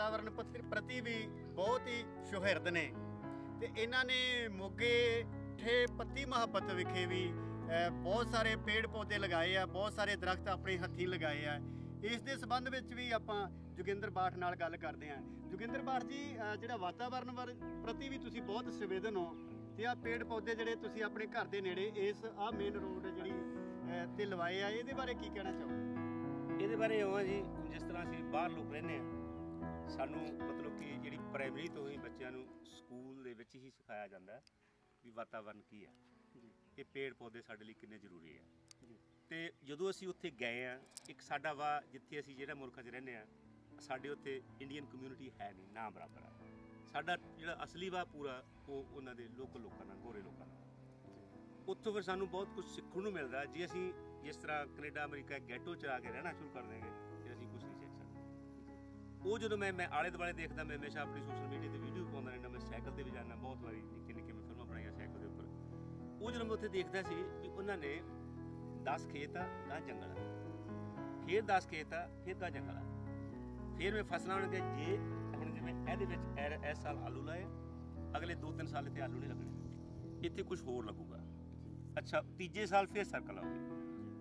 ਵਾਤਾਵਰਣ ਪੱਤ- ਪ੍ਰਤੀ ਵੀ ਬਹੁਤ ਹੀ ਸੁਹਿਰਦ ਨੇ। ਤੇ ਇਹਨਾਂ ਨੇ ਮੋਗੇ ਠੇ ਪੱਤੀ ਮੁਹੱਬਤ ਵਿਖੇ ਵੀ ਅਹ, ਬਹੁਤ ਸਾਰੇ ਪੇੜ ਪੌਦੇ ਲਗਾਏ ਆ ਬਹੁਤ ਸਾਰੇ ਦਰਖਤ ਆਪਣੇ ਹੱਥੀਂ ਲਗਾਏ ਆ। ਇਸ ਦੇ ਸੰਬੰਧ ਵਿੱਚ ਵੀ ਆਪਾਂ ਜੋਗਿੰਦਰ ਬਾਠ ਨਾਲ ਗੱਲ ਕਰਦੇ ਹਾਂ ਜੋਗਿੰਦਰ ਬਾਠ ਜੀ ਅਹ, ਜਿਹੜਾ ਵਾਤਾਵਰਣ ਵਰ- ਪ੍ਰਤੀ ਵੀ ਤੁਸੀਂ ਬਹੁਤ ਸੰਵੇਦਨ ਹੋ ਤੇ ਆ ਪੇੜ ਪੌਦੇ ਜਿਹੜੇ ਤੁਸੀਂ ਆਪਣੇ ਘਰ ਦੇ ਨੇੜੇ ਇਸ ਆ ਮੇਨ ਰੋਡ ਜਿਹੜੀ ਅਹ, ਤੇ ਲਵਾਏ ਆ ਇਹਦੇ ਬਾਰੇ ਕੀ ਕਹਿਣਾ ਚਾਹੋਗੇ? ਇਹਦੇ ਬਾਰੇ ਇਉਂ ਆ ਜੀ ਜਿਸ ਤਰ੍ਹਾਂ ਅਸੀਂ ਬਾਹਰ ਲੋਕ ਰਹਿੰਦੇ ਆ ਸਾਨੂੰ ਮਤਲਬ ਕਿ ਜਿਹੜੀ ਪ੍ਰਾਇਮਰੀ ਤੋਂ ਹੀ ਬੱਚਿਆਂ ਨੂੰ ਸਕੂਲ ਦੇ ਵਿੱਚ ਹੀ ਸਿਖਾਇਆ ਜਾਂਦਾ ਹੈ ਵੀ ਵਾਤਾਵਰਨ ਕੀ ਹੈ। ਇਹ ਪੇੜ ਪੌਦੇ ਸਾਡੇ ਲਈ ਕਿੰਨੇ ਜ਼ਰੂਰੀ ਹੈ। ਤੇ ਜਦੋਂ ਅਸੀਂ ਉੱਥੇ ਗਏ ਆ ਇੱਕ ਸਾਡਾ ਵਾ ਜਿੱਥੇ ਅਸੀਂ ਜਿਹੜਾ ਮੁਲਕਾਂ 'ਚ ਰਹਿੰਦੇ ਆ ਸਾਡੇ ਉੱਥੇ ਇੰਡੀਅਨ ਕਮਿਊਨਿਟੀ ਹੈ ਨਹੀਂ ਨਾ ਬਰਾਬਰ ਆ। ਸਾਡਾ ਜਿਹੜਾ ਅਸਲੀ ਵਾ ਪੂਰਾ ਉਹ ਉਹਨਾਂ ਦੇ ਲੋਕਲ ਲੋਕਾਂ ਨਾਲ ਗੋਰੇ ਲੋਕਾਂ ਨਾਲ। ਉੱਥੋਂ ਫਿਰ ਸਾਨੂੰ ਬਹੁਤ ਕੁਝ ਸਿੱਖਣ ਨੂੰ ਮਿਲਦਾ ਜੇ ਅਸੀਂ ਜਿਸ ਤਰ੍ਹਾਂ ਕੈਨੇਡਾ ਅਮਰੀਕਾ ਗੈਟੋ ਚ ਆ ਕੇ ਰਹਿਣਾ ਸ਼ੁਰੂ ਕਰ ਦੇਂਗੇ ਉਹ ਜਦੋਂ ਮੈਂ ਮੈਂ ਆਲੇ ਦੁਆਲੇ ਦੇਖਦਾ, ਮੈਂ ਹਮੇਸ਼ਾ ਆਪਣੀ ਸੋਸ਼ਲ ਮੀਡੀਆ ਤੇ ਵੀਡੀਓ ਪਾਉਂਦਾ ਰਹਿੰਦਾ, ਮੈਂ ਸਾਈਕਲ ਤੇ ਵੀ ਜਾਂਦਾ, ਬਹੁਤ ਵਾਰੀ ਨਿੱਕੇ ਨਿੱਕੇ ਮੈਂ ਫਿਲਮਾਂ ਬਣਾਈਆਂ ਸਾਈਕਲ ਦੇ ਉੱਪਰ। ਉਹ ਜਦੋਂ ਮੈਂ ਉੱਥੇ ਦੇਖਦਾ ਸੀ ਵੀ ਉਹਨਾਂ ਨੇ 10 ਖੇਤ ਆ ਗਾਂ ਜੰਗਲ ਆ। ਫਿਰ 10 ਖੇਤ ਆ, ਫਿਰ ਗਾਂ ਜੰਗਲ ਆ। ਫਿਰ ਮੈਂ ਫਸਲਾਂ ਉਹਨਾਂ ਦੇ ਜੇ ਹੁਣ ਜਿਵੇਂ ਇਹਦੇ ਵਿੱਚ ਇਹ- ਇਸ ਸਾਲ ਆਲੂ ਲਾਏ, ਅਗਲੇ 2-3 ਸਾਲ ਇੱਥੇ ਆਲੂ ਨਹੀਂ ਲੱਗਣੇ। ਇੱਥੇ ਕੁਝ ਹੋਰ ਲੱਗੂਗਾ। ਅੱਛਾ, ਤੀਜੇ ਸਾਲ ਫਿਰ ਸਰਕਲ ਆਉਗੀ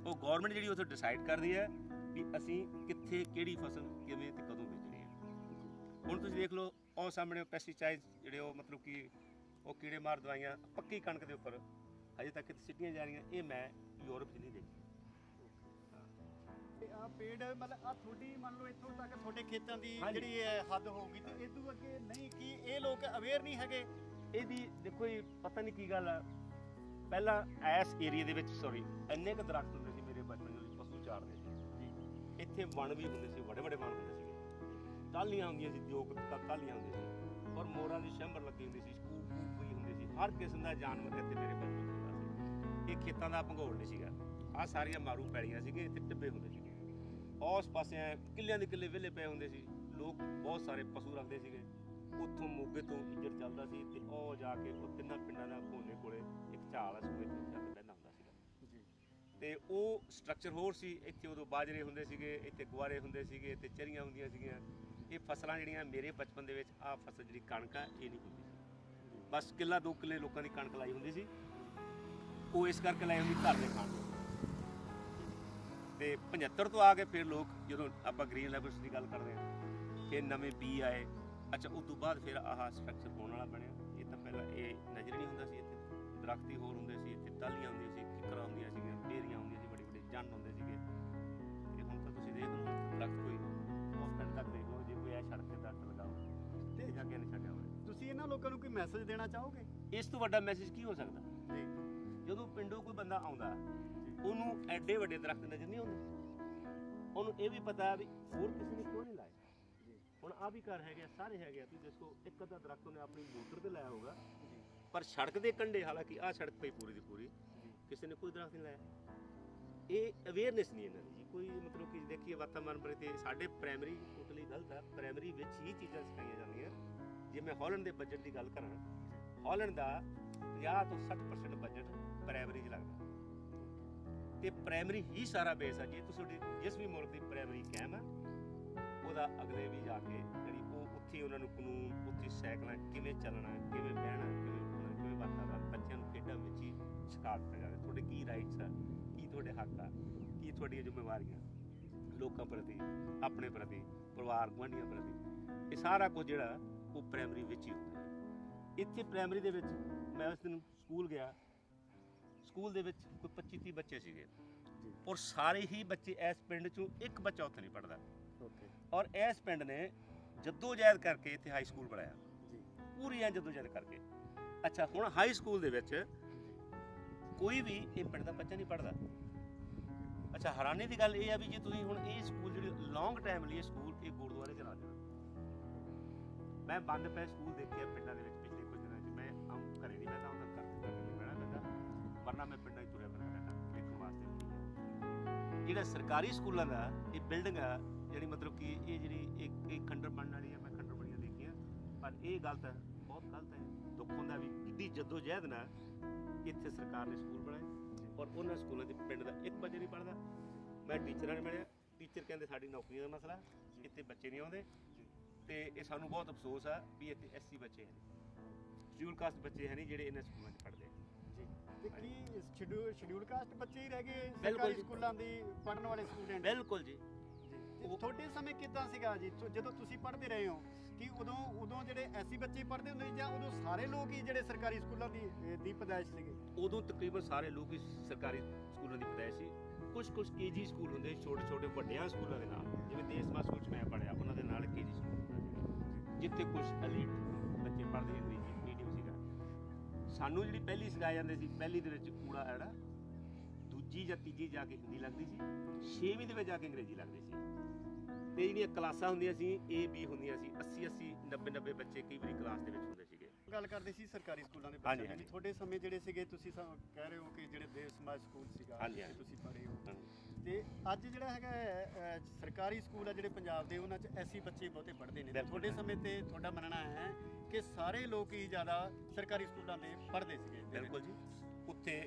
ਉਹ ਗਵਰਨਮੈਂਟ ਜਿਹੜੀ ਉੱਥੇ ਡਿਸਾਈਡ ਕਰਦੀ ਹੈ ਵੀ ਅਸੀਂ ਕਿੱਥੇ, ਕਿਹੜੀ ਫਸਲ ਕਿਵੇਂ ਤੇ ਕਦੋਂ ਬੀਜਣੀ। ਹੁਣ ਤੁਸੀਂ ਦੇਖ ਲਓ ਉਹ ਸਾਹਮਣੇ ਪੈਸਟੀਸਾਈਡ ਜਿਹੜੇ ਉਹ ਮਤਲਬ ਕਿ ਉਹ ਕੀੜੇ ਮਾਰ ਦਵਾਈਆਂ ਪੱਕੀ ਕਣਕ ਦੇ ਉੱਪਰ। ਹਜੇ ਤੱਕ ਸਿੱਟੀਆਂ ਜਾ ਰਹੀਆਂ ਇਹ ਮੈਂ ਯੂਰਪ 'ਚ ਨਹੀਂ ਦੇਖੀ। ਆ ਪੇੜ ਮਤਲਬ ਆ ਤੁਹਾਡੀ ਮੰਨ ਲਓ ਇੱਥੋਂ ਤੱਕ ਤੁਹਾਡੇ ਖੇਤਾਂ ਦੀ। ਜਿਹੜੀ ਹੱਦ ਹੋਊਗੀ ਤੇ ਇਹ ਤੋਂ ਅੱਗੇ ਨਹੀਂ ਕੀ ਇਹ ਲੋਕ ਅਵੇਅਰ ਨਹੀਂ ਹੈਗੇ? ਇਹਦੀ ਦੇਖੋ ਇਹ ਪਤਾ ਨਹੀਂ ਕੀ ਗੱਲ ਆ। ਪਹਿਲਾਂ ਐਸ ਏਰੀਆ ਦੇ ਵਿੱਚ ਸੌਰੀ ਇੰਨੇ ਕੁ ਦਰਖਤ ਹੁੰਦੇ ਸੀ ਮੇਰੇ ਬਚਪਨ ਦੇ ਵਿੱਚ ਪਸ਼ੂ ਚਾਰਦੇ ਸੀ। ਇੱਥੇ ਵਣ ਵੀ ਹੁੰਦੇ ਸੀ ਵੱਡੇ ਵੱਡੇ ਵਣ ਹੁੰਦੇ ਸੀਗੇ ਟਾਲੀਆਂ ਹੁੰਦੀਆਂ ਸੀ ਜੋ ਟਾਲੀਆਂ ਹੁੰਦੀਆਂ ਸੀ। ਔਰ ਮੋਰਾਂ ਦੀ ਸ਼ੰਭਰ ਲੱਗੀ ਹੁੰਦੀ ਸੀ ਕੂਕ ਕੂਕ ਵੀ ਹੁੰਦੀ ਸੀ। ਹਰ ਕਿਸਮ ਦਾ ਜਾਨਵਰ ਇੱਥੇ ਮੇਰੇ ਚ ਹੁੰਦਾ ਸੀ ਇਹ ਖੇਤਾਂ ਦਾ ਭੰਗੋਲ ਨਹੀਂ ਸੀਗਾ। ਆਹ ਸਾਰੀਆਂ ਮਾਰੂ ਪੈਲੀਆਂ ਸੀਗੇ ਇੱਥੇ ਟਿੱਬੇ ਹੁੰਦੇ ਸੀਗੇ। ਉਸ ਪਾਸੇ ਕਿੱਲਿਆਂ ਦੇ ਕਿੱਲੇ ਵਿਹਲੇ ਪਏ ਹੁੰਦੇ ਸੀ। ਲੋਕ ਬਹੁਤ ਸਾਰੇ ਪਸ਼ੂ ਰੱਖਦੇ ਸੀਗੇ। ਉੱਥੋਂ ਮੋਗੇ ਤੋਂ ਇੱਜੜ ਚੱਲਦਾ ਸੀ ਤੇ ਉਹ ਜਾ ਕੇ ਉਹ ਤਿੰਨਾਂ ਪਿੰਡਾਂ ਦਾ ਭੋਨੇ ਕੋਲੇ ਇੱਕ ਝਾਲ ਆ ਸੂਏ ਤੇ ਜਾ ਕੇ ਬਹਿੰਦਾ ਹੁੰਦਾ ਸੀਗਾ। ਜੀ। ਤੇ ਉਹ ਸਟਰਕਚਰ ਹੋਰ ਸੀ। ਇੱਥੇ ਉਦੋਂ ਬਾਜਰੇ ਹੁੰਦੇ ਸੀਗੇ ਇੱਥੇ ਗੁਆਰੇ ਹੁੰਦੇ ਸੀਗੇ ਤੇ ਚਰੀਆਂ ਹੁੰਦੀਆਂ ਸੀਗੀਆਂ। ਇਹ ਫਸਲਾਂ ਜਿਹੜੀਆਂ ਮੇਰੇ ਬਚਪਨ ਦੇ ਵਿੱਚ ਆਹ ਫਸਲ ਜਿਹੜੀ ਕਣਕ ਆ, ਇਹ ਨਹੀਂ ਹੁੰਦੀ ਸੀ। ਬਸ ਕਿੱਲਾ ਦੋ ਕਿੱਲੇ ਲੋਕਾਂ ਦੀ ਕਣਕ ਲਾਈ ਹੁੰਦੀ ਸੀ। ਉਹ ਇਸ ਕਰਕੇ ਲਾਈ ਹੁੰਦੀ ਘਰ ਦੇ ਖਾਣ ਨੂੰ ਤੇ 75 ਤੋਂ ਆ ਕੇ ਫਿਰ ਲੋਕ ਜਦੋਂ ਆਪਾਂ ਗ੍ਰੀਨ ਲੈਵਲਸ ਦੀ ਗੱਲ ਕਰਦੇ ਹਾਂ, ਫਿਰ ਨਵੇਂ ਬੀ ਆਏ। ਅੱਛਾ, ਉਸ ਤੋਂ ਬਾਅਦ ਫਿਰ ਆਹ ਸਟਰਕਚਰ ਹੋਣ ਵਾਲਾ ਬਣਿਆ। ਇਹ ਤਾਂ ਪਹਿਲਾਂ ਇਹ ਨਜ਼ਰ ਨਹੀਂ ਹੁੰਦਾ ਸੀ ਇੱਥੇ। ਦਰਖਤ ਹੀ ਹੋਰ ਹੁੰਦੇ ਸੀ, ਇੱਥੇ ਟਾਲੀਆਂ ਹੁੰਦੀਆਂ ਸੀ ਕਿਕਰਾਂ ਹੁੰਦੀਆਂ ਸੀਗੀਆਂ, ਬੇਰੀਆਂ ਹੁੰਦੀਆਂ ਸੀ ਬੜੇ ਬੜੇ ਜੰਨ ਹੁੰਦੇ ਲੋਕਾਂ ਨੂੰ ਕੋਈ ਮੈਸੇਜ ਦੇਣਾ ਚਾਹੋਗੇ? ਇਸ ਤੋਂ ਵੱਡਾ ਮੈਸੇਜ ਕੀ ਹੋ ਸਕਦਾ? ਜੀ। ਜਦੋਂ ਪਿੰਡੋਂ ਕੋਈ ਬੰਦਾ ਆਉਂਦਾ ਉਹਨੂੰ ਐਡੇ ਵੱਡੇ ਦਰਖਤ ਨਜ਼ਰ ਨਹੀਂ ਆਉਂਦੇ? ਉਹਨੂੰ ਇਹ ਵੀ ਪਤਾ ਵੀ ਹੋਰ ਕਿਸੇ ਨੇ ਕਿਉਂ ਨਹੀਂ ਲਾਏ? ਹੁਣ ਆ ਵੀ ਘਰ ਹੈਗੇ ਸਾਰੇ ਹੈਗੇ ਤੁਸੀਂ ਦੇਖੋ ਇੱਕ ਅੱਧਾ ਦਰਖਤ ਉਹਨੇ ਆਪਣੀ ਮੋਟਰ ਤੇ ਲਾਇਆ ਹੋਗਾ ਪਰ ਸੜਕ ਦੇ ਕੰਢੇ ਹਾਲਾਂਕਿ ਆ ਸੜਕ ਪਈ ਪੂਰੀ ਦੀ ਪੂਰੀ ਕਿਸੇ ਨੇ ਕੋਈ ਦਰਖਤ ਨਹੀਂ ਲਾਇਆ। ਇਹ ਅਵੇਅਰਨੈਸ ਨਹੀਂ ਇਹਨਾਂ ਦੀ ਜੀ। ਕੋਈ ਮਤਲਬ ਕਿ ਦੇਖੀਏ ਵਾਤਾਵਰਣ ਪ੍ਰਤੀ ਸਾਡੇ ਪ੍ਰਾਇਮਰੀ ਟੋਟਲੀ ਗਲਤ ਹੈ ਪ੍ਰਾਇਮਰੀ ਵਿੱਚ ਹੀ ਚੀਜ਼ਾਂ ਸਿਖਾਈਆਂ ਜਾਂਦੀਆਂ। ਜੇ ਮੈਂ ਹਾਲੈਂਡ ਦੇ ਬਜਟ ਦੀ ਗੱਲ ਕਰਾਂ, ਹਾਲੈਂਡ ਦਾ 50 ਤੋਂ 60% ਬਜਟ ਪ੍ਰਾਇਮਰੀ 'ਚ ਲੱਗਦਾ। ਤੇ ਪ੍ਰਾਇਮਰੀ ਹੀ ਸਾਰਾ ਬੇਸ ਆ, ਜੇ ਤੁਸੀਂ ਜਿਸ ਵੀ ਮੁਲਕ ਦੀ ਪ੍ਰਾਇਮਰੀ ਕਾਇਮ ਆ, ਉਹਦਾ ਅਗਲੇ ਵੀ ਜਾ ਕੇ ਜਿਹੜੀ ਉਹ ਉੱਥੇ ਉਹਨਾਂ ਨੂੰ ਕਾਨੂੰਨ, ਉੱਥੇ ਸਾਈਕਲਾਂ ਕਿਵੇਂ ਚੱਲਣਾ, ਕਿਵੇਂ ਬਹਿਣਾ, ਕਿਵੇਂ ਉੱਠਣਾ, ਕਿਵੇਂ ਵਾਤਾਵਰਨ, ਬੱਚਿਆਂ ਨੂੰ ਖੇਡਾਂ ਵਿੱਚ ਹੀ ਸਿਖਾ ਦਿੱਤਾ ਜਾਵੇ। ਤੁਹਾਡੇ ਕੀ ਰਾਈਟਸ ਆ, ਕੀ ਤੁਹਾਡੇ ਹੱਕ ਆ, ਕੀ ਤੁਹਾਡੀਆਂ ਜ਼ਿੰਮੇਵਾਰੀਆਂ ਲੋਕਾਂ ਪ੍ਰਤੀ, ਆਪਣੇ ਪ੍ਰਤੀ ਪਰਿਵਾਰ ਗੁਆਂਢੀਆਂ ਪ੍ਰਤੀ। ਇਹ ਸਾਰਾ ਕੁਝ ਜਿਹੜਾ ਉਹ ਪ੍ਰਾਇਮਰੀ ਵਿੱਚ ਹੀ ਹੁੰਦਾ ਹੈ। ਇੱਥੇ ਪ੍ਰਾਇਮਰੀ ਦੇ ਵਿੱਚ ਮੈਂ ਉਸ ਦਿਨ ਸਕੂਲ ਗਿਆ। ਸਕੂਲ ਦੇ ਵਿੱਚ ਕੋਈ 25 30 ਬੱਚੇ ਸੀਗੇ। ਔਰ ਸਾਰੇ ਹੀ ਬੱਚੇ ਇਸ ਪਿੰਡ ਚੋਂ ਇੱਕ ਬੱਚਾ ਉੱਥੇ ਨਹੀਂ ਪੜਦਾ ਓਕੇ ਔਰ ਇਸ ਪਿੰਡ ਨੇ ਜੱਦੋ ਜਹਿਦ ਕਰਕੇ ਇੱਥੇ ਹਾਈ ਸਕੂਲ ਬਣਾਇਆ। ਜੀ। ਪੂਰੀ ਐ ਜੱਦੋ ਜਹਿਦ ਕਰਕੇ। ਅੱਛਾ ਹੁਣ ਹਾਈ ਸਕੂਲ ਦੇ ਵਿੱਚ ਕੋਈ ਵੀ ਇਹ ਪਿੰਡ ਦਾ ਬੱਚਾ ਨਹੀਂ ਪੜਦਾ ਅੱਛਾ ਹੈਰਾਨੀ ਦੀ ਗੱਲ ਇਹ ਆ ਵੀ ਜੇ ਤੁਸੀਂ ਹੁਣ ਇਹ ਸਕੂਲ ਜਿਹੜੀ ਲੌਂਗ ਟਾਈਮ ਲਈ ਇਹ ਸਕੂਲ ਇਹ ਗੁਰਦੁਆਰੇ ਮੈਂ ਬੰਦ ਪਏ ਸਕੂਲ ਦੇਖਿਆ ਪਿੰਡਾਂ ਦੇ ਵਿੱਚ ਪਿਛਲੇ ਕੁਝ ਦਿਨਾਂ 'ਚ। ਮੈਂ ਆਮ ਘਰੇ ਨਹੀਂ ਬੈਠਾ ਹੁੰਦਾ ਘਰ ਦੇ ਵਿੱਚ ਬਹਿਣਾ ਪੈਂਦਾ। ਵਰਨਾ ਮੈਂ ਪਿੰਡਾਂ 'ਚ ਤੁਰਿਆ ਫਿਰਦਾ ਰਹਿੰਦਾ, ਦੇਖਣ ਵਾਸਤੇ ਜਿਹੜਾ ਸਰਕਾਰੀ ਸਕੂਲਾਂ ਦਾ, ਇਹ ਬਿਲਡਿੰਗ ਆ, ਜਿਹੜੀ ਮਤਲਬ ਕਿ ਇਹ ਜਿਹੜੀ ਇੱਕ ਇੱਕ ਖੰਡਰ ਬਣਨ ਵਾਲੀ ਆ, ਮੈਂ ਖੰਡਰ ਬਣੀਆਂ ਦੇਖੀਆਂ। ਪਰ ਇਹ ਗਲਤ ਹੈ ਬਹੁਤ ਗਲਤ ਹੈ ਦੁੱਖ ਹੁੰਦਾ ਵੀ ਕਿੱਡੀ ਜੱਦੋ ਜਹਿਦ ਨਾਲ ਇੱਥੇ ਸਰਕਾਰ ਨੇ ਸਕੂਲ ਬਣਾਏ ਔਰ ਉਹਨਾਂ ਸਕੂਲਾਂ ਦੇ ਪਿੰਡ ਦਾ ਇੱਕ ਬੱਚੇ ਨਹੀਂ ਪੜਦਾ ਮੈਂ ਟੀਚਰਾਂ ਨੇ ਮਿਲਿਆ, ਟੀਚਰ ਕਹਿੰਦੇ ਸਾਡੀ ਨੌਕਰੀਆਂ ਦਾ ਮਸਲਾ ਇੱਥੇ ਬੱਚੇ ਨਹੀਂ ਆਉਂਦੇ। ਤੇ ਇਹ ਸਾਨੂੰ ਬਹੁਤ ਅਫਸੋਸ ਆ ਵੀ ਇੱਥੇ ਐਸਸੀ ਬੱਚੇ ਹੈ ਸ਼ਡਿਊਲ ਕਾਸਟ ਬੱਚੇ ਹੈ ਨਹੀਂ ਜਿਹੜੇ ਇਹਨਾਂ ਸਕੂਲਾਂ 'ਚ ਪੜ੍ਹਦੇ ਜੀ। ਤੇ ਕੀ ਸ਼ਡਿਊਲ ਸ਼ਡਿਊਲ ਕਾਸਟ ਬੱਚੇ ਹੀ ਰਹਿ ਗਏ ਬਿਲਕੁਲ ਸਰਕਾਰੀ ਜੀ। ਸਕੂਲਾਂ ਦੀ ਪੜਨ ਵਾਲੇ ਸਟੂਡੈਂਟ ਬਿਲਕੁਲ ਜੀ। ਉਹ ਤੁਹਾਡੇ ਸਮੇਂ ਕਿਦਾਂ ਸੀਗਾ ਜੀ? ਤੁ- ਜਦੋਂ ਤੁਸੀਂ ਪੜ੍ਹਦੇ ਰਹੇ ਹੋ ਕਿ ਉਦੋਂ ਉਦੋਂ ਜਿਹੜੇ ਐਸੀ ਬੱਚੇ ਪੜ੍ਹਦੇ ਹੁੰਦੇ ਸੀ ਜਾਂ ਉਦੋਂ ਸਾਰੇ ਲੋਕ ਹੀ ਜਿਹੜੇ ਸਰਕਾਰੀ ਸਕੂਲਾਂ ਦੀ ਅਹ, ਦੀ ਪਦਾਇਸ਼ ਸੀਗੇ? ਉਦੋਂ ਤਕਰੀਬਨ ਸਾਰੇ ਲੋਕ ਹੀ ਸਰਕਾਰੀ ਸਕੂਲਾਂ ਦੀ ਪੜ੍ਹਾਈ ਸੀ। ਕੁਝ ਕੁਝ ਕੇਜੀ ਸਕੂਲ ਹੁੰਦੇ ਛੋਟੇ ਛੋਟੇ ਵੱਡਿਆਂ ਸਕੂਲਾਂ ਦੇ ਨਾਲ। ਜਿਵੇਂ ਦੇਸਮਾ ਸਕੂਲ 'ਚ ਮੈਂ ਪੜ੍ਹਿਆ ਉਹਨਾਂ ਦੇ ਨਾਲ ਕੇਜੀ ਸਕੂਲ ਜਿੱਥੇ ਕੁਝ ਐਲੀਟ ਬੱਚੇ ਪੜ੍ਹਦੇ ਸੀ ਅੰਗਰੇਜ਼ੀ ਮੀਡੀਅਮ ਸੀਗਾ। ਸਾਨੂੰ ਜਿਹੜੀ ਪਹਿਲੀ ਸਿਖਾਈ ਜਾਂਦੇ ਸੀ, ਪਹਿਲੀ ਦੇ ਵਿੱਚ ਕੂੜਾ ਜਿਹੜਾ, ਦੂਜੀ ਜਾਂ ਤੀਜੀ ਜਾ ਕੇ ਹਿੰਦੀ ਲੱਗਦੀ ਸੀ, ਛੇਵੀਂ ਦੇ ਵਿੱਚ ਜਾ ਕੇ ਅੰਗਰੇਜ਼ੀ ਲੱਗਦੀ ਸੀ। ਤੇ ਜਿਹੜੀਆਂ ਕਲਾਸਾਂ ਹੁੰਦੀਆਂ ਸੀ ਏ ਬੀ ਹੁੰਦੀਆਂ ਸੀ 80 80 90 90 ਬੱਚੇ ਕਈ ਵਾਰੀ ਕਲਾਸ ਦੇ ਵਿੱਚ ਹੁੰਦੇ ਸੀ। ਗੱਲ ਕਰਦੇ ਸੀ ਸਰਕਾਰੀ ਸਕੂਲਾਂ ਦੇ ਹਾਂਜੀ, ਬੱਚਿਆਂ ਦੀ ਹਾਂਜੀ। ਤੁਹਾਡੇ ਸਮੇਂ ਜਿਹੜੇ ਸੀਗੇ ਤੁਸੀਂ ਸਾ- ਕਹਿ ਰਹੇ ਹੋ ਕਿ ਜਿਹੜੇ ਦੇਵ ਸਮਾਜ ਸਕੂਲ ਸੀਗਾ ਹਾਂਜੀ। ਤੁਸੀਂ ਪੜ੍ਹੇ ਹੋ। ਤੇ ਅੱਜ ਜਿਹੜਾ ਹੈਗਾ ਹੈ, ਅਹ, ਸਰਕਾਰੀ ਸਕੂਲ ਆ ਜਿਹੜੇ ਪੰਜਾਬ ਦੇ ਉਹਨਾਂ 'ਚ ਐਸੀ ਬੱਚੇ ਬਹੁਤੇ ਪੜ੍ਹਦੇ ਨੇ ਤੇ ਬਿਲਕੁਲ। ਤੁਹਾਡੇ ਸਮੇਂ ਤੇ ਤੁਹਾਡਾ ਮੰਨਣਾ ਹੈ ਕਿ ਸਾਰੇ ਲੋਕ ਹੀ ਜ਼ਿਆਦਾ ਸਰਕਾਰੀ ਸਕੂਲਾਂ ਦੇ ਪੜ੍ਹਦੇ ਸੀਗੇ ਬਿਲਕੁਲ ਜੀ ਉੱਥੇ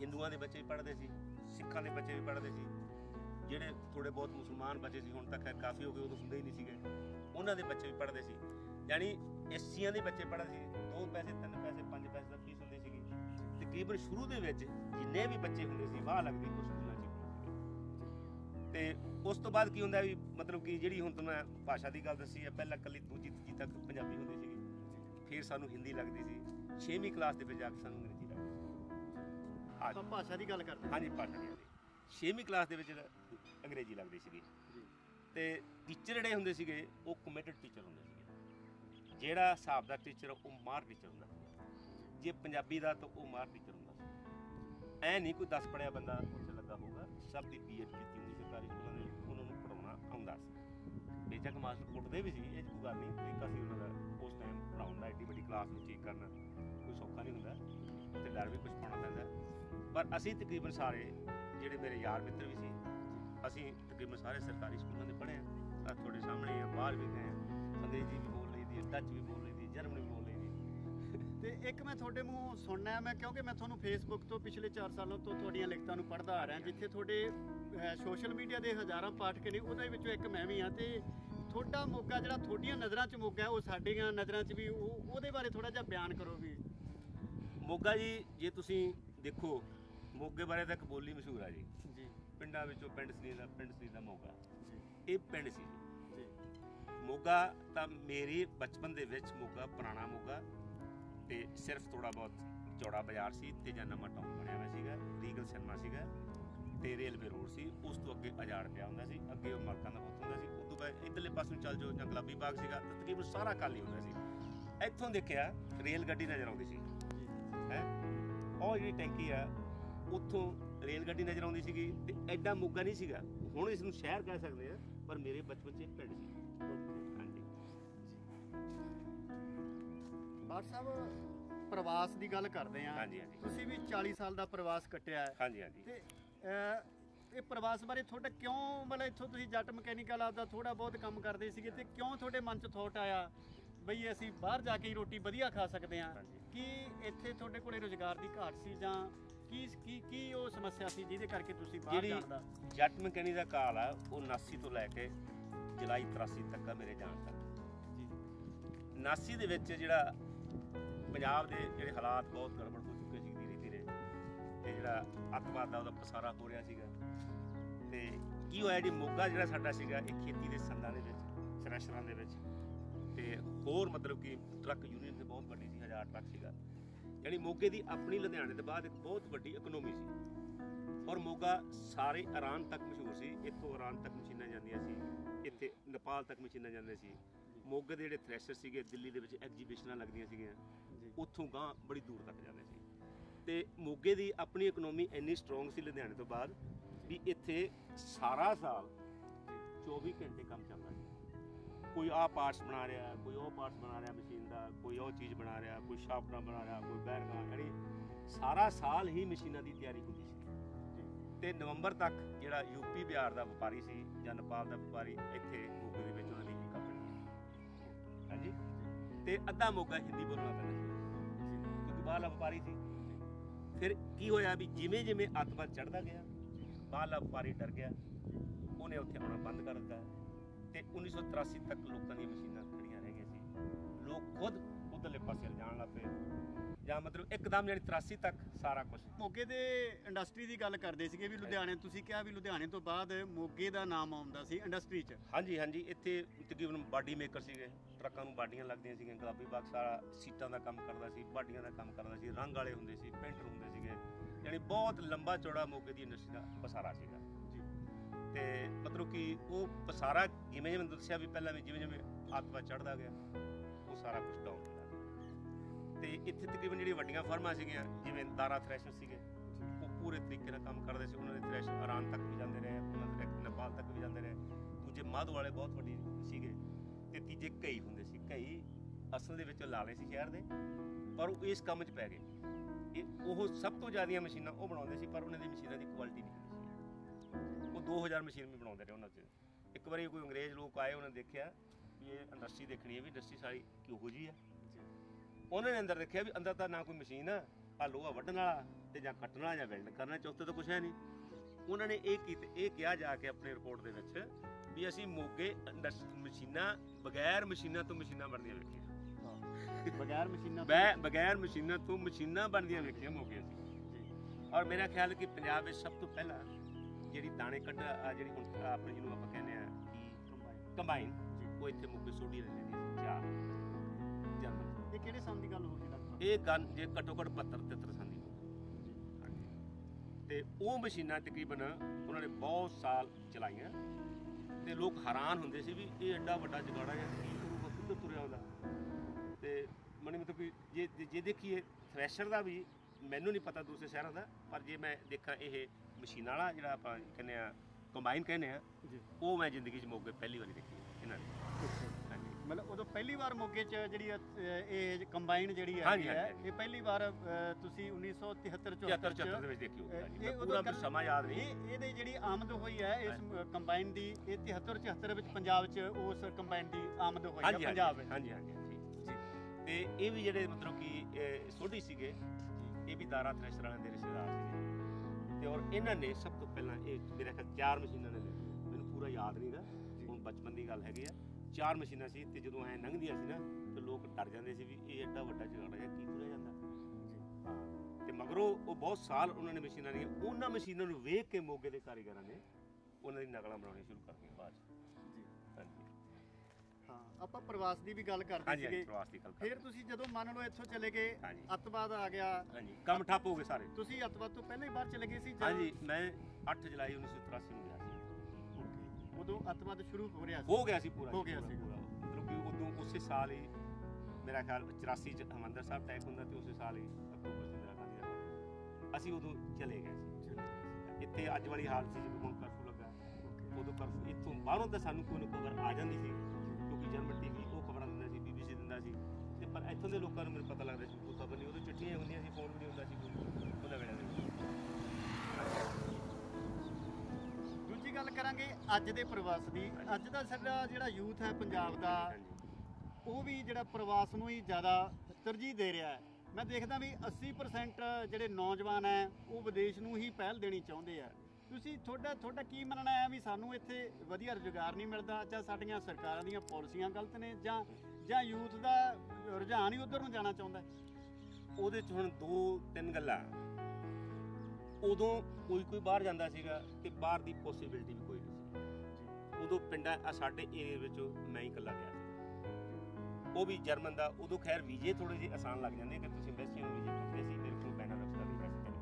ਹਿੰਦੂਆਂ ਦੇ ਬੱਚੇ ਵੀ ਪੜ੍ਹਦੇ ਸੀ ਸਿੱਖਾਂ ਦੇ ਬੱਚੇ ਵੀ ਪੜ੍ਹਦੇ ਸੀ ਜਿਹੜੇ ਥੋੜੇ ਬਹੁਤ ਮੁਸਲਮਾਨ ਬੱਚੇ ਸੀ ਹੁਣ ਤੱਕ ਖੈਰ ਕਾਫੀ ਹੋ ਗਏ ਉਦੋਂ ਹੁੰਦੇ ਹੀ ਨਹੀਂ ਸੀਗੇ ਉਹਨਾਂ ਦੇ ਬੱਚੇ ਵੀ ਪੜ੍ਹਦੇ ਸੀ ਯਾਨੀ ਐਸਸੀਆਂ ਦੇ ਬੱਚੇ ਪੜ੍ਹਦੇ ਸੀ ਤਕਰੀਬਨ ਸ਼ੁਰੂ ਦੇ ਵਿੱਚ ਜਿੰਨੇ ਵੀ ਬੱਚੇ ਹੁੰਦੇ ਸੀ ਵਾਹ ਲੱਗਦੀ ਉਸ ਸਕੂਲਾਂ 'ਚ। ਤੇ ਉਸ ਤੋਂ ਬਾਅਦ ਕੀ ਹੁੰਦਾ ਵੀ ਮਤਲਬ ਕਿ ਜਿਹੜੀ ਹੁਣ ਮੈਂ ਭਾਸ਼ਾ ਦੀ ਗੱਲ ਦੱਸੀ ਹੈ ਪਹਿਲਾਂ ਕੱਲੀ ਦੂਜੀ ਤੀਜੀ ਤੱਕ ਪੰਜਾਬੀ ਹੁੰਦੀ ਸੀਗੀ। ਫਿਰ ਸਾਨੂੰ ਹਿੰਦੀ ਲੱਗਦੀ ਸੀ। 6ਵੀਂ ਕਲਾਸ ਦੇ ਵਿੱਚ ਜਾ ਕੇ ਸਾਨੂੰ ਅੰਗਰੇਜ਼ੀ ਲੱਗਦੀ ਸੀ। ਆਪਾਂ ਭਾਸ਼ਾ ਦੀ ਗੱਲ ਕਰਦੇ ਹਾਂ। ਹਾਂਜੀ ਭਾਸ਼ਾ ਦੀ ਹਾਂਜੀ 6ਵੀਂ ਕਲਾਸ ਦੇ ਵਿੱਚ ਅੰਗਰੇਜ਼ੀ ਲੱਗਦੀ ਸੀਗੀ। ਤੇ ਟੀਚਰ ਜਿਹੜੇ ਹੁੰਦੇ ਸੀਗੇ ਉਹ ਕਮਿਟਡ ਟੀਚਰ ਹੁੰਦੇ ਸੀਗੇ। ਜਿਹੜਾ ਹਿਸਾਬ ਦਾ ਟੀਚਰ ਉਹ ਮਾਰ ਟੀਚਰ ਹੁੰਦਾ। ਜੇ ਪੰਜਾਬੀ ਦਾ ਤਾਂ ਉਹ ਮਾਰ ਟੀਚਰ ਹੁੰਦਾ ਸੀ। ਐ ਨਹੀਂ ਕੋਈ 10 ਪੜਿਆ ਬੰਦਾ ਉੱਥੇ ਲੱਗਾ ਹੋਊਗਾ ਸਭ ਦੀ ਬੀਐਡ ਕੀਤੀ ਹੁੰਦੀ ਸਰਕਾਰੀ ਸਕੂਲਾਂ ਦੇ ਵਿੱਚ, ਉਹਨਾਂ ਨੂੰ ਪੜਾਉਣਾ ਆਉਂਦਾ ਸੀ। ਬੇਸ਼ੱਕ ਮਾਸਟਰ ਕੁੱਟਦੇ ਵੀ ਸੀ ਇਹ ਕੋਈ ਗੱਲ ਨਹੀਂ ਤਰੀਕਾ ਸੀ ਉਹਨਾਂ ਦਾ ਉਸ ਟਾਈਮ ਪੜਾਉਣ ਦਾ ਏਡੀ ਵੱਡੀ ਕਲਾਸ ਨੂੰ ਚੇਕ ਕਰਨਾ ਕੋਈ ਸੌਖਾ ਨਹੀਂ ਹੁੰਦਾ ਤੇ ਡਰ ਵੀ ਕੁਝ ਪਾਉਣਾ ਪੈਂਦਾ। ਪਰ ਅਸੀਂ ਤਕਰੀਬਨ ਸਾਰੇ ਜਿਹੜੇ ਮੇਰੇ ਯਾਰ ਮਿੱਤਰ ਵੀ ਸੀ ਅਸੀਂ ਤਕਰੀਬਨ ਸਾਰੇ ਸਰਕਾਰੀ ਸਕੂਲਾਂ ਦੇ ਪੜ੍ਹੇ ਆ। ਆਹ ਤੁਹਾਡੇ ਸਾਹਮਣੇ ਆ ਬਾਹਰ ਵੀ ਗਏ ਆ। ਅੰਗਰੇਜ਼ੀ ਵੀ ਬੋਲ ਲਈਦੀ ਹੈ ਡੱਚ ਵੀ ਬੋਲ ਲਈਦੀ ਹੈ ਜਰਮਨੀ ਵੀ ਬੋਲ ਤੇ ਇੱਕ ਮੈਂ ਤੁਹਾਡੇ ਮੂੰਹੋਂ ਸੁਣਨਾ ਹੈ ਮੈਂ ਕਿਉਂਕਿ ਮੈਂ ਤੁਹਾਨੂੰ ਫੇਸਬੁੱਕ ਤੋਂ ਪਿਛਲੇ 4 ਸਾਲਾਂ ਤੋਂ ਤੁਹਾਡੀਆਂ ਲਿਖਤਾਂ ਨੂੰ ਪੜ੍ਹਦਾ ਆ ਰਿਹਾ ਜਿੱਥੇ ਤੁਹਾਡੇ ਸੋਸ਼ਲ ਮੀਡੀਆ ਦੇ ਹਜ਼ਾਰਾਂ ਪਾਠਕ ਨੇ ਉਹਦੇ ਵਿੱਚੋਂ ਇੱਕ ਮੈਂ ਵੀ ਆ ਤੇ ਤੁਹਾਡਾ ਮੋਗਾ ਜਿਹੜਾ ਤੁਹਾਡੀਆਂ ਨਜ਼ਰਾਂ 'ਚ ਮੋਗਾ ਉਹ ਸਾਡੀਆਂ ਨਜ਼ਰਾਂ 'ਚ ਵੀ ਉਹ ਉਹਦੇ ਬਾਰੇ ਥੋੜਾ ਜਿਹਾ ਬਿਆਨ ਕਰੋ ਵੀ। ਮੋਗਾ ਜੀ ਜੇ ਤੁਸੀਂ ਦੇਖੋ ਮੋਗੇ ਬਾਰੇ ਤਾਂ ਇੱਕ ਬੋਲੀ ਮਸ਼ਹੂਰ ਆ ਜੀ। ਜੀ। ਪਿੰਡਾਂ ਵਿੱਚੋਂ ਪਿੰਡ ਸਨੀ ਦਾ ਪਿੰਡ ਸਨੀ ਦਾ ਮੋਗਾ ਜੀ। ਇਹ ਪਿੰਡ ਸੀ। ਜੀ। ਮੋਗਾ ਤਾਂ ਮੇਰੀ ਬਚਪਨ ਦੇ ਵਿੱਚ ਮੋਗਾ ਪੁਰਾਣਾ ਮੋਗਾ ਤੇ ਸਿਰਫ ਥੋੜਾ ਬਹੁਤ ਚੌੜਾ ਬਾਜ਼ਾਰ ਸੀ ਤੇ ਜਾਂ ਨਵਾਂ ਟਾਊਨ ਬਣਿਆ ਹੋਇਆ ਸੀਗਾ ਰੀਗਲ ਸਿਨੇਮਾ ਸੀਗਾ ਤੇ ਰੇਲਵੇ ਰੋਡ ਸੀ, ਉਸ ਤੋਂ ਅੱਗੇ ਅਜਾੜ ਪਿਆ ਹੁੰਦਾ ਸੀ, ਅੱਗੇ ਉਹ ਮਲਕਾਂ ਦਾ ਪੁੱਤ ਹੁੰਦਾ ਸੀ ਉਸ ਤੋਂ ਬਾਅਦ ਇਧਰਲੇ ਪਾਸੇ ਨੂੰ ਚੱਲ ਜਾਓ ਜਾਂ ਗੁਲਾਬੀ ਬਾਗ ਸੀਗਾ ਤਕਰੀਬਨ ਸਾਰਾ ਕਾਲੀ ਹੁੰਦਾ ਸੀ। ਇੱਥੋਂ ਦੇਖਿਆ, ਰੇਲ ਗੱਡੀ ਨਜ਼ਰ ਆਉਂਦੀ ਸੀ। ਜੀ ਹੈ? ਉਹ ਜਿਹੜੀ ਟੈਂਕੀ ਆ, ਉੱਥੋਂ ਰੇਲ ਗੱਡੀ ਨਜ਼ਰ ਆਉਂਦੀ ਸੀਗੀ ਤੇ ਐਡਾ ਮੋਗਾ ਨਹੀਂ ਸੀਗਾ। ਹੁਣ ਇਸ ਨੂੰ ਸ਼ਹਿਰ ਕਹਿ ਸਕਦੇ ਆ, ਪਰ ਮੇਰੇ ਬਚਪਨ 'ਚ ਇਹ ਪਿੰਡ ਸੀ। ਬਾਟ ਸਾਹਿਬ ਪ੍ਰਵਾਸ ਦੀ ਗੱਲ ਕਰਦੇ ਆ ਹਾਂਜੀ ਹਾਂਜੀ। ਤੁਸੀਂ ਵੀ 40 ਸਾਲ ਦਾ ਪ੍ਰਵਾਸ ਕੱਟਿਆ ਹੈ। ਹਾਂਜੀ ਹਾਂਜੀ। ਤੇ ਅਹ, ਇਹ ਪ੍ਰਵਾਸ ਬਾਰੇ ਤੁਹਾਡਾ ਕਿਉਂ ਮਤਲਬ ਇੱਥੋਂ ਤੁਸੀਂ ਜੱਟ ਮਕੈਨੀਕਲ ਆਪਦਾ ਥੋੜਾ ਬਹੁਤ ਕੰਮ ਕਰਦੇ ਸੀਗੇ ਤੇ ਕਿਉਂ ਤੁਹਾਡੇ ਮਨ 'ਚ ਥੋਟ ਆਇਆ ਬਈ ਅਸੀਂ ਬਾਹਰ ਜਾ ਕੇ ਹੀ ਰੋਟੀ ਵਧੀਆ ਖਾ ਸਕਦੇ ਹਾਂ? ਹਾਂਜੀ। ਕੀ ਇੱਥੇ ਤੁਹਾਡੇ ਕੋਲੇ ਰੋਜ਼ਗਾਰ ਦੀ ਘਾਟ ਸੀ ਜਾਂ ਕੀ ਕੀ ਕੀ ਉਹ ਸਮੱਸਿਆ ਸੀ ਜਿਹਦੇ ਕਰਕੇ ਤੁਸੀਂ ਬਾਹਰ ਜਿਹੜੀ ਜਾਣ ਦਾ? ਜੱਟ ਮਕੈਨੀ ਦਾ ਕਾਲ ਆ ਉਹ 79 ਤੋਂ ਲੈ ਕੇ ਜੁਲਾਈ 83 ਤੱਕ ਆ ਮੇਰੇ ਜਾਣ ਤੱਕ। ਜੀ। 79 ਦੇ ਵਿੱਚ ਜਿਹੜਾ ਪੰਜਾਬ ਦੇ ਜਿਹੜੇ ਹਾਲਾਤ ਬਹੁਤ ਗੜਬੜ ਹੋ ਚੁੱਕੇ ਸੀ ਧੀਰੇ ਧੀਰੇ ਤੇ ਜਿਹੜਾ ਅੱਤਵਾਦ ਦਾ ਉਹਦਾ ਪਸਾਰਾ ਹੋ ਰਿਹਾ ਸੀਗਾ। ਤੇ ਕੀ ਹੋਇਆ ਜੀ, ਮੋਗਾ ਜਿਹੜਾ ਸਾਡਾ ਸੀਗਾ, ਇਹ ਖੇਤੀ ਦੇ ਸੰਦਾਂ ਦੇ ਵਿੱਚ ਥ੍ਰੈਸ਼ਰਾਂ ਦੇ ਵਿੱਚ। ਤੇ ਹੋਰ ਮਤਲਬ ਕਿ ਟਰੱਕ ਯੂਨੀਅਨ ਤੇ ਬਹੁਤ ਵੱਡੀ ਸੀ, ਹਜ਼ਾਰ ਟਰੱਕ ਸੀਗਾ। ਯਾਨੀ ਮੋਗੇ ਦੀ ਆਪਣੀ ਲੁਧਿਆਣੇ ਦੇ ਬਾਅਦ ਇੱਕ ਬਹੁਤ ਵੱਡੀ ਇਕਨੋਮੀ ਸੀ। ਔਰ ਮੋਗਾ ਸਾਰੇ ਇਰਾਨ ਤੱਕ ਮਸ਼ਹੂਰ ਸੀ। ਇੱਥੋਂ ਇਰਾਨ ਤੱਕ ਮਸ਼ੀਨਾਂ ਜਾਂਦੀਆਂ ਸੀ, ਇੱਥੇ ਨੇਪਾਲ ਤੱਕ ਮਸ਼ੀਨਾਂ ਜਾਂਦੀਆਂ ਸੀ। ਮੋਗੇ ਦੇ ਜਿਹੜੇ ਥ੍ਰੈਸ਼ਰ ਸੀਗੇ, ਦਿੱਲੀ ਦੇ ਵਿੱਚ ਐਗਜੀਬਿਸ਼ਨਾਂ ਲੱਗਦੀਆਂ ਸੀਗੀਆਂ। ਉੱਥੋਂ ਗਾਂ ਬੜੀ ਦੂਰ ਤੱਕ ਜਾਂਦੇ ਸੀ। ਤੇ ਮੋਗੇ ਦੀ ਆਪਣੀ ਇਕਨੋਮੀ ਇੰਨੀ ਸਟਰੋਂਗ ਸੀ ਲੁਧਿਆਣੇ ਤੋਂ ਬਾਅਦ ਵੀ ਇੱਥੇ ਸਾਰਾ ਸਾਲ 24 ਘੰਟੇ ਕੰਮ ਚੱਲਦਾ ਸੀ। ਕੋਈ ਆਹ ਪਾਰਟਸ ਬਣਾ ਰਿਹਾ ਕੋਈ ਉਹ ਪਾਰਟਸ ਬਣਾ ਰਿਹਾ ਮਸ਼ੀਨ ਦਾ ਕੋਈ ਉਹ ਚੀਜ਼ ਬਣਾ ਰਿਹਾ ਕੋਈ ਸ਼ਾਰਪਨਰ ਬਣਾ ਰਿਹਾ ਕੋਈ ਬੈਰਗਾ ਯਾਨੀ ਸਾਰਾ ਸਾਲ ਹੀ ਮਸ਼ੀਨਾਂ ਦੀ ਤਿਆਰੀ ਹੁੰਦੀ ਸੀ। ਤੇ ਨਵੰਬਰ ਤੱਕ ਜਿਹੜਾ ਯੂਪੀ ਬਿਹਾਰ ਦਾ ਵਪਾਰੀ ਸੀ ਜਾਂ ਨੇਪਾਲ ਦਾ ਵਪਾਰੀ ਇੱਥੇ ਮੋਗੇ ਦੇ ਵਿੱਚ ਉਹਨਾਂ ਦੀ ਕੰਪਨੀ ਹਾਂਜੀ? ਤੇ ਅੱਧਾ ਮੋਗਾ ਹਿੰਦੀ ਬੋਲਣਾ ਪੈਂਦਾ ਸੀ ਵਪਾਰੀ ਸੀ। ਫਿਰ ਕੀ ਹੋਇਆ ਵੀ ਜਿਵੇਂ ਜਿਵੇਂ ਅੱਤਵਾਦ ਚੜਦਾ ਗਿਆ, ਬਾਹਰਲਾ ਵਪਾਰੀ ਡਰ ਗਿਆ। ਉਹਨੇ ਉੱਥੇ ਆਉਣਾ ਬੰਦ ਕਰ ਦਿੱਤਾ ਤੇ 1983 ਤੱਕ ਲੋਕਾਂ ਦੀਆਂ ਮਸ਼ੀਨਾਂ ਖੜੀਆਂ ਰਹਿ ਗਈਆਂ ਸੀ। ਲੋਕ ਖੁਦ ਉਧਰਲੇ ਪਾਸੇ ਜਾਣ ਲੱਗ ਪਏ। ਜਾਂ ਮਤਲਬ ਇੱਕਦਮ ਜਿਹੜੀ 83 ਤੱਕ ਸਾਰਾ ਕੁਝ ਮੋਗੇ ਦੇ ਇੰਡਸਟਰੀ ਦੀ ਗੱਲ ਕਰਦੇ ਸੀਗੇ ਵੀ ਲੁਧਿਆਣੇ ਤੁਸੀਂ ਕਿਹਾ ਵੀ ਲੁਧਿਆਣੇ ਤੋਂ ਬਾਅਦ ਮੋਗੇ ਦਾ ਨਾਮ ਆਉਂਦਾ ਸੀ ਇੰਡਸਟਰੀ 'ਚ। ਹਾਂਜੀ ਹਾਂਜੀ ਇੱਥੇ ਤਕਰੀਬਨ ਬਾਡੀ ਮੇਕਰ ਸੀਗੇ ਟਰੱਕਾਂ ਨੂੰ ਬਾਡੀਆਂ ਲੱਗਦੀਆਂ ਸੀਗੀਆਂ ਗੁਲਾਬੀ ਬਾਗ ਸਾਰਾ ਸੀਟਾਂ ਦਾ ਕੰਮ ਕਰਦਾ ਸੀ ਬਾਡੀਆਂ ਦਾ ਕੰਮ ਕਰਦਾ ਸੀ ਰੰਗ ਵਾਲੇ ਹੁੰਦੇ ਸੀ ਪੇਂਟਰ ਹੁੰਦੇ ਸੀਗੇ। ਯਾਨੀ ਬਹੁਤ ਲੰਬਾ ਚੌੜਾ ਮੋਗੇ ਦੀ ਇੰਡਸਟਰੀ ਦਾ ਪਸਾਰਾ ਸੀਗਾ। ਜੀ। ਤੇ ਮਤਲਬ ਕਿ ਉਹ ਪਸਾਰਾ ਜਿਵੇਂ ਜਿਵੇਂ ਦੱਸਿਆ ਵੀ ਪਹਿਲਾਂ ਵੀ ਜਿਵੇਂ ਜਿਵੇਂ ਆਤਮਾ ਚੜਦਾ ਗਿਆ ਉਹ ਸਾਰਾ ਕੁਝ ਡਾਊਨ ਤੇ ਇੱਥੇ ਤਕਰੀਬਨ ਜਿਹੜੀ ਵੱਡੀਆਂ ਫਰਮਾਂ ਸੀਗੀਆਂ, ਜਿਵੇਂ ਦਾਰਾ ਥ੍ਰੈਸ਼ਰ ਸੀਗੇ, ਉਹ ਪੂਰੇ ਤਰੀਕੇ ਨਾਲ ਕੰਮ ਕਰਦੇ ਸੀ। ਉਹਨਾਂ ਦੇ ਥ੍ਰੈਸ਼ ਇਰਾਨ ਤੱਕ ਵੀ ਜਾਂਦੇ ਰਹੇ, ਉਹਨਾਂ ਦੇ ਨੇਪਾਲ ਤੱਕ ਵੀ ਜਾਂਦੇ ਰਹੇ। ਦੂਜੇ ਮਾਧੋ ਵਾਲੇ ਬਹੁਤ ਵੱਡੀ ਸੀਗੇ ਤੇ ਤੀਜੇ ਕਈ ਹੁੰਦੇ ਸੀ। ਕਈ ਅਸਲ ਦੇ ਵਿੱਚ ਲਾਲੇ ਸੀ ਸ਼ਹਿਰ ਦੇ, ਪਰ ਉਹ ਇਸ ਕੰਮ 'ਚ ਪੈ ਗਏ। ਇਹ ਉਹ ਸਭ ਤੋਂ ਜ਼ਿਆਦੀਆਂ ਮਸ਼ੀਨਾਂ ਉਹ ਬਣਾਉਂਦੇ ਸੀ, ਪਰ ਉਹਨਾਂ ਦੀ ਮਸ਼ੀਨਾਂ ਦੀ ਕੁਆਲਿਟੀ ਨਹੀਂ ਹੁੰਦੀ ਸੀ। ਉਹ 2000 ਮਸ਼ੀਨ ਵੀ ਬਣਾਉਂਦੇ ਰਹੇ ਉਹਨਾਂ 'ਚ। ਇੱਕ ਵਾਰੀ ਕੋਈ ਅੰਗਰੇਜ਼ ਲੋਕ ਆਏ, ਉਹਨਾਂ ਨੇ ਦੇਖਿਆ ਵੀ ਇਹ ਇੰਡਸਟਰੀ ਦੇਖਣੀ ਹੈ ਵੀ ਇੰਡਸਟਰੀ ਸਾਰੀ ਕਿਹੋ ਜੀ ਹੈ। ਉਹਨਾਂ ਨੇ ਅੰਦਰ ਦੇਖਿਆ ਵੀ ਅੰਦਰ ਤਾਂ ਨਾ ਕੋਈ ਮਸ਼ੀਨ ਆ ਆ ਲੋਹਾ ਵੱਢਣ ਵਾਲਾ ਤੇ ਜਾਂ ਕੱਟਣ ਵਾਲਾ ਜਾਂ ਵੈਲਡ ਕਰਨ ਵਾਲਾ ਚੌਥੇ ਤਾਂ ਕੁਛ ਹੈ ਨਹੀਂ। ਉਹਨਾਂ ਨੇ ਇਹ ਕੀਤੇ ਇਹ ਕਿਹਾ ਜਾ ਕੇ ਆਪਣੀ ਰਿਪੋਰਟ ਦੇ ਵਿੱਚ ਵੀ ਅਸੀਂ ਮੋਗੇ ਇੰਡਸ- ਮਸ਼ੀਨਾਂ ਬਗੈਰ ਮਸ਼ੀਨਾਂ ਤੋਂ ਮਸ਼ੀਨਾਂ ਬਣਦੀਆਂ ਵੇਖੀਆਂ। ਬਗੈਰ ਮਸ਼ੀਨਾਂ ਬੈ ਬਗੈਰ ਮਸ਼ੀਨਾਂ ਤੋਂ ਮਸ਼ੀਨਾਂ ਬਣਦੀਆਂ ਵੇਖੀਆਂ ਮੋਗੇ ਅਸੀਂ। ਔਰ ਮੇਰਾ ਖਿਆਲ ਕਿ ਪੰਜਾਬ ਵਿੱਚ ਸਭ ਤੋਂ ਪਹਿਲਾਂ ਜਿਹੜੀ ਦਾਣੇ ਕੱਢ ਆ ਜਿਹੜੀ ਹੁਣ ਆਪਣੇ ਜਿਹਨੂੰ ਆਪਾਂ ਕਹਿੰਦੇ ਆ ਕਿ ਕੰਬਾਈਨ ਉਹ ਇੱਥੇ ਮੋਗੇ ਸੋਢੀ ਰਹਿੰਦੀ ਸੀ ਚਾਰ ਜਨਮ ਇਹ ਕਿਹੜੇ ਸਾਲ ਦੀ ਗੱਲ ਹੋ ਗਈ ਡਾਕਟਰ ਇਹ ਗਨ ਜੇ ਘੱਟੋ ਘੱਟ 72 73 ਸਾਲ ਦੀ ਹੋਊ। ਤੇ ਉਹ ਮਸ਼ੀਨਾਂ ਤਕਰੀਬਨ ਉਹਨਾਂ ਨੇ ਬਹੁਤ ਸਾਲ ਚਲਾਈਆਂ ਤੇ ਲੋਕ ਹੈਰਾਨ ਹੁੰਦੇ ਸੀ ਵੀ ਇਹ ਐਡਾ ਵੱਡਾ ਜਗਾੜਾ ਜਾਂ ਕੀ ਕਰੂਗਾ ਕਿੱਧਰ ਤੁਰਿਆ ਹੁੰਦਾ? ਤੇ ਮਨੇ ਮਤਲਬ ਕਿ ਜੇ ਜੇ- ਦੇਖੀਏ ਥ੍ਰੈਸ਼ਰ ਦਾ ਵੀ ਮੈਨੂੰ ਨਹੀਂ ਪਤਾ ਦੂਸਰੇ ਸ਼ਹਿਰਾਂ ਦਾ ਪਰ ਜੇ ਮੈਂ ਦੇਖਾਂ ਇਹ ਮਸ਼ੀਨਾਂ ਵਾਲਾ ਜਿਹੜਾ ਆਪਾਂ ਕਹਿੰਦੇ ਆ ਕੰਬਾਈਨ ਕਹਿੰਦੇ ਆ ਉਹ ਮੈਂ ਜ਼ਿੰਦਗੀ 'ਚ ਮੋਗੇ ਪਹਿਲੀ ਵਾਰੀ ਦੇਖੀ ਮਤਲਬ ਉਦੋਂ ਪਹਿਲੀ ਵਾਰ ਮੋਗੇ 'ਚ ਜਿਹੜੀ ਇਹ ਕੰਬਾਈਨ ਜਿਹੜੀ ਹੈ। ਇਹ ਪਹਿਲੀ ਵਾਰ ਤੁਸੀਂ 1973 74 74 74 ਦੇ ਵਿੱਚ ਦੇਖੀ ਹੋਊਗੀ ਇਹ- ਹਾਂਜੀ ਇਹ ਮੈਂ ਉਦੋਂ ਪੂਰਾ ਸਮਾਂ ਯਾਦ ਨਹੀਂ। ਇਹ ਇਹਦੇ ਜਿਹੜੀ ਆਮਦ ਹੋਈ ਹੈ ਇਸ ਕੰਬਾਈਨ ਦੀ ਇਹ 73 74 ਵਿੱਚ ਪੰਜਾਬ 'ਚ ਉਸ ਕੰਬਾਈਨ ਦੀ ਆਮਦ ਹੋਈ ਹੈ ਹਾਂਜੀ ਪੰਜਾਬ ਵਿੱਚ। ਹਾਂਜੀ ਹਾਂਜੀ ਹਾਂਜੀ ਜੀ। ਤੇ ਇਹ ਵੀ ਜਿਹੜੇ ਮਤਲਬ ਕਿ ਇਹ ਸੋਢੀ ਸੀਗੇ ਇਹ ਵੀ ਦਾਰਾ ਥ੍ਰੈਸ਼ਰ ਵਾਲਿਆਂ ਦੇ ਰਿਸ਼ਤੇਦਾਰ ਸੀਗੇ। ਤੇ ਔਰ ਇਹਨਾਂ ਨੇ ਸਭ ਤੋਂ ਪਹਿਲਾਂ ਇਹ ਮੇਰੇ ਖਿਆਲ ਚਾਰ ਮਸ਼ੀਨਾਂ ਨੇ। ਮੈਨੂੰ ਪੂਰਾ ਯਾਦ ਨਹੀਂਗਾ ਹੁਣ ਬਚਪਨ ਦੀ ਗੱਲ ਹੈਗੀ ਆ। ਚਾਰ ਮਸ਼ੀਨਾਂ ਸੀ ਤੇ ਜਦੋਂ ਐ ਲੰਘਦੀਆਂ ਸੀ ਨਾ ਤੇ ਲੋਕ ਡਰ ਜਾਂਦੇ ਸੀ ਵੀ ਇਹ ਐਡਾ ਵੱਡਾ ਜਗਾੜਾ ਜਾਂ ਕੀ ਤੁਰਿਆ ਜਾਂਦਾ। ਹਾਂ ਤੇ ਮਗਰੋਂ ਉਹ ਬਹੁਤ ਸਾਲ ਉਹਨਾਂ ਨੇ ਮਸ਼ੀਨਾਂ ਲਈਆਂ ਉਹਨਾਂ ਮਸ਼ੀਨਾਂ ਨੂੰ ਵੇਖ ਕੇ ਮੋਗੇ ਦੇ ਕਾਰੀਗਰਾਂ ਨੇ ਉਹਨਾਂ ਦੀ ਨਕਲਾਂ ਬਣਾਉਣੀ ਸ਼ੁਰੂ ਕਰ ਦਿੱਤੀਆਂ ਬਾਅਦ 'ਚ। ਜੀ। ਹਾਂਜੀ। ਹਾਂ ਆਪਾਂ ਪ੍ਰਵਾਸ ਦੀ ਵੀ ਗੱਲ ਕਰਦੇ ਹਾਂਜੀ ਸੀਗੇ। ਪ੍ਰਵਾਸ ਦੀ ਗੱਲ ਫਿਰ ਤੁਸੀਂ ਜਦੋਂ ਮੰਨ ਲਓ ਇੱਥੋਂ ਚਲੇ ਗਏ। ਅੱਤਵਾਦ ਆ ਗਿਆ। ਹਾਂਜੀ ਕੰਮ ਠੱਪ ਹੋ ਗਏ ਸਾਰੇ। ਤੁਸੀਂ ਅੱਤਵਾਦ ਤੋਂ ਪਹਿਲਾਂ ਹੀ ਬਾਹਰ ਚਲੇ ਗਏ ਸੀ ਹਾਂਜੀ ਮੈਂ 8 ਜੁਲਾਈ 1983 ਨੂੰ ਗਿਆ ਉਦੋਂ ਅੱਤਵਾਦ ਸ਼ੁਰੂ ਹੋ ਰਿਹਾ ਸੀ। ਹੋ ਗਿਆ ਸੀ ਪੂਰਾ ਹੋ ਗਿਆ ਸੀ। ਪੂਰਾ। ਮਤਲਬ ਕਿ ਉਦੋਂ ਉਸੇ ਸਾਲ ਹੀ ਮੇਰਾ ਖਿਆਲ 84 ਚ ਹਮੰਦਰ ਸਾਹਿਬ ਅਟੈਕ ਹੁੰਦਾ ਤੇ ਉਸੇ ਸਾਲ ਹੀ ਅਕਤੂਬਰ ਚ ਮੇਰਾ ਗਾਂਧੀ। ਅਸੀਂ ਉਦੋਂ ਚਲੇ ਗਏ ਸੀ। ਇੱਥੇ ਅੱਜ ਵਾਲੀ ਹਾਲਤ ਸੀ ਜਿਵੇਂ ਹੁਣ ਕਰਫਿਊ ਲੱਗਾ। ਉਦੋਂ ਕਰਫਿਊ ਇੱਥੋਂ ਬਾਹਰੋਂ ਤਾਂ ਸਾਨੂੰ ਕੋਈ ਨਾ ਖਬਰ ਆ ਜਾਂਦੀ ਸੀ। ਕਿਉਂਕਿ ਜਰਮਨ ਟੀਵੀ ਉਹ ਖਬਰਾਂ ਦਿੰਦਾ ਸੀ ਬੀਬੀਸੀ ਦਿੰਦਾ ਸੀ। ਤੇ ਪਰ ਇੱਥੋਂ ਦੇ ਲੋਕਾਂ ਨੂੰ ਮੈਨੂੰ ਪਤਾ ਲੱਗਦਾ ਸੀ ਕੋਈ ਖਬਰ ਨਹੀਂ ਉਦੋਂ ਚਿੱਠੀਆਂ ਹੁੰਦੀਆਂ ਸੀ ਫੋਨ ਵੀ ਨਹੀਂ ਹੁੰਦਾ ਸੀ ਕੋਈ ਉਹਨਾਂ ਵੇਲੇ। ਗੱਲ ਕਰਾਂਗੇ ਅੱਜ ਦੇ ਪ੍ਰਵਾਸ ਦੀ। ਅੱਜ ਦਾ ਸਾਡਾ ਜਿਹੜਾ ਯੂਥ ਹੈ ਪੰਜਾਬ ਦਾ, ਉਹ ਵੀ ਜਿਹੜਾ ਪ੍ਰਵਾਸ ਨੂੰ ਹੀ ਜ਼ਿਆਦਾ ਤਰਜੀਹ ਦੇ ਰਿਹਾ ਹੈ। ਮੈਂ ਦੇਖਦਾ ਵੀ 80% ਜਿਹੜੇ ਨੌਜਵਾਨ ਹੈ, ਉਹ ਵਿਦੇਸ਼ ਨੂੰ ਹੀ ਪਹਿਲ ਦੇਣੀ ਚਾਹੁੰਦੇ ਆ। ਤੁਸੀਂ ਤੁਹਾਡਾ ਤੁਹਾਡਾ ਕੀ ਮੰਨਣਾ ਹੈ ਵੀ ਸਾਨੂੰ ਇੱਥੇ ਵਧੀਆ ਰੁਜ਼ਗਾਰ ਨਹੀਂ ਮਿਲਦਾ, ਜਾਂ ਸਾਡੀਆਂ ਸਰਕਾਰਾਂ ਦੀਆਂ ਪਾਲਿਸੀਆਂ ਗਲਤ ਨੇ, ਜਾਂ ਜਾਂ ਯੂਥ ਦਾ ਰੁਝਾਨ ਹੀ ਉਧਰ ਨੂੰ ਜਾਣਾ ਚਾਹੁੰਦਾ ਉਹਦੇ ਚ ਹੁਣ ਦੋ, ਤਿੰਨ ਗੱਲਾਂ। ਉਦੋਂ ਕੋਈ ਕੋਈ ਬਾਹਰ ਜਾਂਦਾ ਸੀਗਾ ਤੇ ਬਾਹਰ ਦੀ ਪੋਸਿਬਿਲਿਟੀ ਵੀ ਕੋਈ ਨਹੀਂ ਸੀ। ਉਦੋਂ ਪਿੰਡਾਂ ਆ ਸਾਡੇ ਏਰੀਆ ਵਿੱਚ ਮੈਂ ਹੀ ਇਕੱਲਾ ਗਿਆ ਸੀ। ਉਹ ਵੀ ਜਰਮਨ ਦਾ, ਉਦੋਂ ਖੈਰ ਵੀਜ਼ੇ ਥੋੜੇ ਜਿਹੇ ਆਸਾਨ ਲੱਗ ਜਾਂਦੇ ਕਿ ਤੁਸੀਂ ਐਮਬੈਸੀ ਨੂੰ ਵੀਜ਼ੇ ਪੁੱਛਦੇ ਸੀ, ਮੇਰੇ ਕੋਲ ਬੈਨਾਰਸ ਦਾ ਵੀਜ਼ਾ ਸੀ ਚੱਲ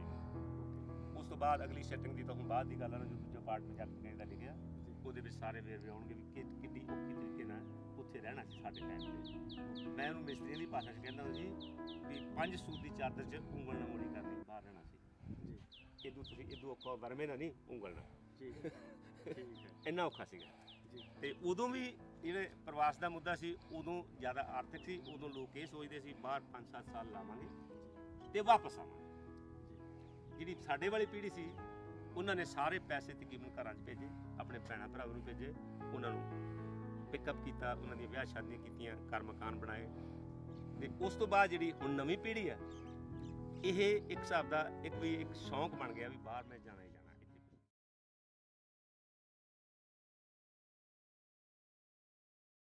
ਉਸ ਤੋਂ ਬਾਅਦ ਅਗਲੀ ਸੈਟਿੰਗ ਦੀ ਤਾਂ ਹੁਣ ਬਾਅਦ ਦੀ ਗੱਲ ਆ ਨਾ, ਜਦੋਂ ਦੂਜਾ ਪਾਰਟ ਜਾ ਕੇ ਦਾ ਲਿਖਿਆ, ਉਹਦੇ ਵਿੱਚ ਸਾਰੇ ਵੇਰਵੇ ਆਉਣਗੇ ਵੀ ਕਿ ਕਿੰਨੀ ਔਖੀ ਤਰੀਕੇ ਨਾਲ ਉੱਥੇ ਰਹਿਣਾ ਸੀ ਸਾਡੇ ਟਾਈਮ ਤੇ। ਮੈਂ ਉਹਨੂੰ ਮਿਸਤਰੀਆਂ ਦੀ ਭਾਸ਼ਾ 'ਚ ਕਹਿੰਦਾ ਹੁੰਦਾ ਸੀ ਵੀ ਪੰਜ ਸੂਤ ਦੀ ਚਾਦਰ 'ਚ ਉਂਗਲ ਨਾਲ ਮੋੜੀ ਕਰਨੀ। ਸੀ ਇਦੋਂ ਤੁਸੀਂ ਇਦੋਂ ਔਖਾ ਵਰਮੇ ਨਾਲ ਨਹੀਂ ਉਂਗਲ ਨਾਲ ਜੀ ਠੀਕ ਹੈ ਇੰਨਾ ਔਖਾ ਸੀਗਾ ਜੀ ਤੇ ਉਦੋਂ ਵੀ ਜਿਹੜੇ ਪ੍ਰਵਾਸ ਦਾ ਮੁੱਦਾ ਸੀ ਉਦੋਂ ਜ਼ਿਆਦਾ ਆਰਥਿਕ ਸੀ ਉਦੋਂ ਲੋਕ ਇਹ ਸੋਚਦੇ ਸੀ ਬਾਹਰ 5-7 ਸਾਲ ਲਾਵਾਂਗੇ ਤੇ ਵਾਪਸ ਆਵਾਂਗੇ। ਜਿਹੜੀ ਸਾਡੇ ਵਾਲੀ ਪੀੜ੍ਹੀ ਸੀ ਉਹਨਾਂ ਨੇ ਸਾਰੇ ਪੈਸੇ ਤਕਰੀਬਨ ਘਰਾਂ 'ਚ ਭੇਜੇ ਆਪਣੇ ਭੈਣਾਂ ਭਰਾਵਾਂ ਨੂੰ ਭੇਜੇ ਉਹਨਾਂ ਨੂੰ ਪਿਕਅਪ ਕੀਤਾ ਉਹਨਾਂ ਦੀਆਂ ਵਿਆਹ ਸ਼ਾਦੀਆਂ ਕੀਤੀਆਂ ਘਰ ਮਕਾਨ ਬਣਾਏ। ਤੇ ਉਸ ਤੋਂ ਬਾਅਦ ਜਿਹੜੀ ਹੁਣ ਨਵੀਂ ਪੀੜ੍ਹੀ ਹੈ ਇਹ ਇੱਕ ਹਿਸਾਬ ਦਾ ਇੱਕ ਵੀ ਇੱਕ ਸ਼ੌਂਕ ਬਣ ਗਿਆ ਵੀ ਬਾਹਰ ਮੈਂ ਜਾਣਾ